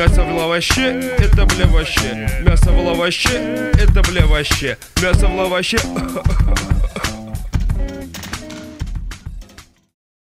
Мясо в лаваще, это бля вообще. Мясо в лаваще, это бля вообще. Мясо в лаваще.